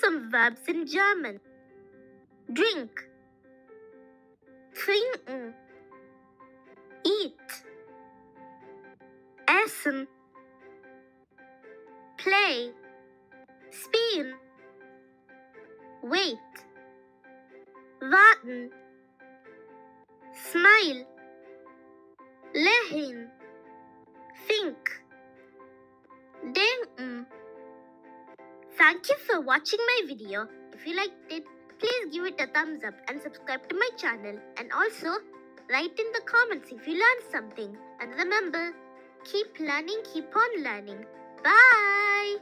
some verbs in German. Drink. Trinken. Eat. Essen. Play. Spielen. Wait. Warten. Smile. Lächeln. Thank you for watching my video. If you liked it, please give it a thumbs up and subscribe to my channel. And also, write in the comments if you learned something. And remember, keep learning, keep on learning. Bye!